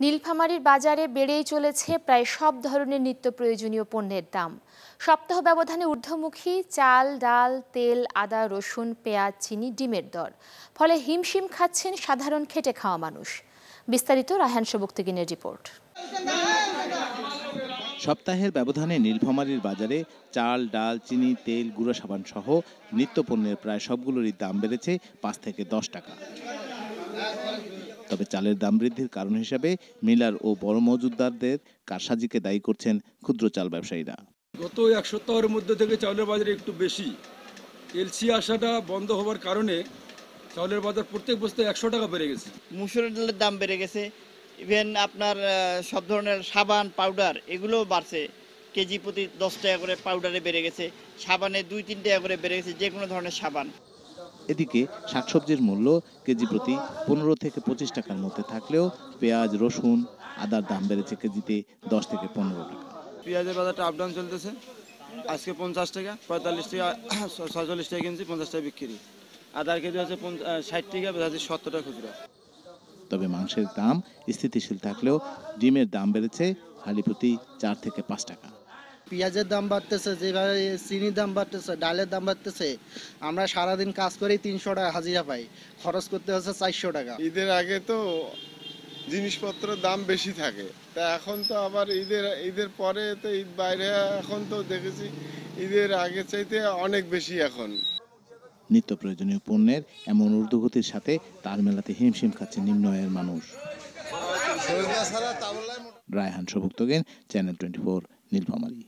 নীলফামারীর বাজারে বেড়েই চলেছে প্রায় সব ধরনের নিত্য প্রয়োজনীয় পণ্যের দাম। সপ্তাহ ব্যবধানে ঊর্ধ্বমুখী চাল, ডাল, তেল, আদা, রসুন, পেঁয়াজ, চিনি, ডিমের দর। ফলে হিমশিম খাচ্ছেন সাধারণ খেটে খাওয়া মানুষ। বিস্তারিত রাহান সবুক্তিগিনের রিপোর্ট। সপ্তাহের ব্যবধানে নীলফামারীর বাজারে চাল, ডাল, চিনি, তেল, গুঁড়ো সাবান সহ নিত্য পণ্যের প্রায় সবগুলোরই দাম বেড়েছে পাঁচ থেকে দশ টাকা। তবে চালের দাম বৃদ্ধির কারণ হিসেবে মিলার ও বড় মজুদদারদের কারসাজিকে দায়ী করছেন ক্ষুদ্র চাল ব্যবসায়ীরা। গত এক সপ্তাহের মধ্যে থেকে চাউলের বাজার একটু বেশি। এলসি আসাটা বন্ধ হওয়ার কারণে চাউলের বাজার প্রত্যেক বস্তায় একশো টাকা বেড়ে গেছে। মুসুরের ডালের দাম বেড়ে গেছে। ইভেন আপনার আহ, সব ধরনের সাবান পাউডার এগুলোও বাড়ছে। কেজি প্রতি দশ টাকা করে পাউডারে বেড়ে গেছে। সাবানে দুই তিন টাকা করে বেড়ে গেছে যে কোনো ধরনের সাবান। এদিকে শাকসবজির মূল্য কেজি প্রতি পনেরো থেকে পঁচিশ টাকার মধ্যে থাকলেও পেঁয়াজ রসুন আদার দাম বেড়েছে কেজিতে দশ থেকে পনেরো টাকা। পেঁয়াজের বাজারটা আপ ডাউন চলতেছে। আজকে পঞ্চাশ টাকা পঁয়তাল্লিশ টাকা ছয়চল্লিশ টাকা কিনছি পঞ্চাশ টাকা বিক্রি। আদার কেজি হচ্ছে ষাট টাকা বেচা হচ্ছে সত্তর টাকা খুচরা। তবে মাংসের দাম স্থিতিশীল থাকলেও ডিমের দাম বেড়েছে হালি প্রতি চার থেকে পাঁচ টাকা। পেঁয়াজের দাম বাড়তেছে যেভাবে চিনির দাম বাড়তেছে ডালের দাম বাড়তেছে আমরা সারাদিন কাজ করেই তিনশো টাকা হাজিরা পাই। খরচ করতে হচ্ছে চারশো টাকা। ঈদের আগে তো জিনিসপত্রের দাম বেশি থাকে। তা এখন তো আবার ঈদের ঈদের পরে তো ঈদ বাইরে এখন তো দেখেছি ঈদের আগে চাইতে অনেক বেশি এখন। নিত্য প্রয়োজনীয় পণ্যের এমন ঊর্ধ্বগতির সাথে তাল মেলাতে হিমশিম খাচ্ছে নিম্ন আয়ের মানুষ। রায়হান সভুক্তগেন চ্যানেল টোয়েন্টি ফোর নীলফামারী।